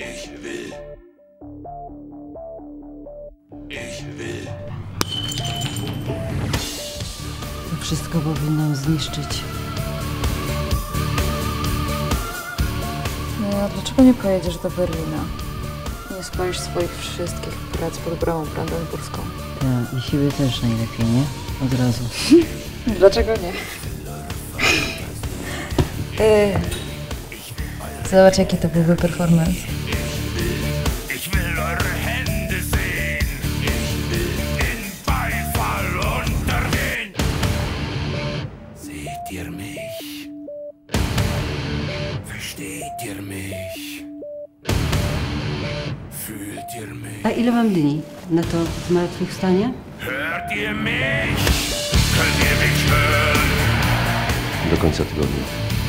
Ich will. Ich will. To wszystko powinno zniszczyć. No, dlaczego nie pojedziesz do Berlina? Nie spalisz swoich wszystkich prac pod bramą brandenburską. Tak, i siebie też najlepiej, nie? Od razu. Dlaczego nie? Zobacz, jaki to byłby performance. Ich will eure Hände sehen. Ich will in Beifall untergehen. Seht ihr mich? Versteht ihr mich? Fühlt ihr mich? A ile mam dni na to zmartwychwstanie? Hört ihr mich? Könnt ihr mich hören? Do końca tygodnia.